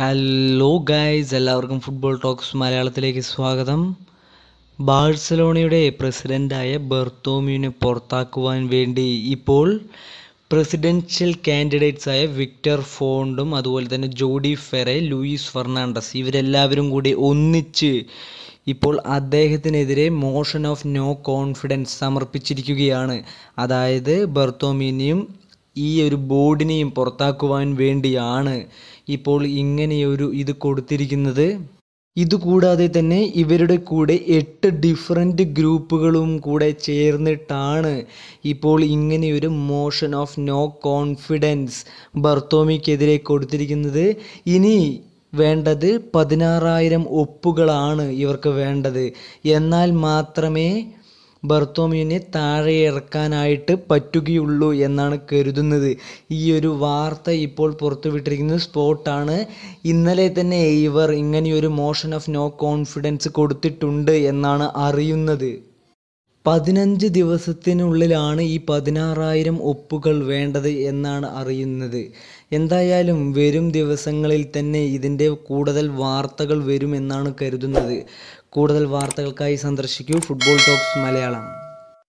Hello guys എല്ലാവർക്കും football talks മലയാളത്തിലേക്ക് സ്വാഗതം. ബാഴ്സലോണയുടെ പ്രസിഡന്റായ ബെർത്തോമ്യൂവിനെ പുറത്താക്കുവാൻ വേണ്ടി ഇപ്പോൾ പ്രസിഡൻഷ്യൽ കാൻഡിഡേറ്റ്സായ വിക്ടർ ഫോണ്ടും അതുപോലെ തന്നെ ജോഡി ഫെറെ ലൂയിസ് ഫെർണാണ്ടസ് ഇവരെല്ലാവരും കൂടി ഒന്നിച്ച് ഇപ്പോൾ അദ്ദേഹത്തിനെതിരെ മോഷൻ ഓഫ് നോ കോൺഫിഡൻസ് സമർപ്പിച്ചിരിക്കുകയാണ്. അതായത് ബെർത്തോമീനെയും ഈ ഒരു ബോർഡിനെയും പുറത്താക്കുവാൻ വേണ്ടിയാണ് ഇപ്പോൾ ഇങ്ങനെയൊരു ഇത് കൊടുത്തിരിക്കുന്നത്. ഇതുകൂടാതെ തന്നെ ഇവരുടെ കൂടെ എട്ട് ഡിഫറെന്റ് ഗ്രൂപ്പുകളും കൂടെ ചേർന്നിട്ടാണ് ഇപ്പോൾ ഇങ്ങനെയൊരു മോഷൻ ഓഫ് നോ കോൺഫിഡൻസ് ബർത്തോമിക്കെതിരെ കൊടുത്തിരിക്കുന്നത്. ഇനി വേണ്ടത് പതിനാറായിരം ഒപ്പുകളാണ് ഇവർക്ക് വേണ്ടത്. എന്നാൽ മാത്രമേ ബർത്തോമിനെ താഴെ ഇറക്കാനായിട്ട് പറ്റുകയുള്ളൂ എന്നാണ് കരുതുന്നത്. ഈ ഒരു വാർത്ത ഇപ്പോൾ പുറത്തുവിട്ടിരിക്കുന്നത് സ്പോട്ടാണ്. ഇന്നലെ തന്നെ ഇവർ ഇങ്ങനെയൊരു മോഷൻ ഓഫ് നോ കോൺഫിഡൻസ് കൊടുത്തിട്ടുണ്ട് എന്നാണ് അറിയുന്നത്. പതിനഞ്ച് ദിവസത്തിനുള്ളിലാണ് ഈ പതിനാറായിരം ഒപ്പുകൾ വേണ്ടത് എന്നാണ് അറിയുന്നത്. എന്തായാലും വരും ദിവസങ്ങളിൽ തന്നെ ഇതിന്റെ കൂടുതൽ വാർത്തകൾ വരുമെന്നാണ് കരുതുന്നത്. കൂടുതൽ വാർത്തകൾക്കായി സന്ദർശിക്കൂ. Football talks Malayalam.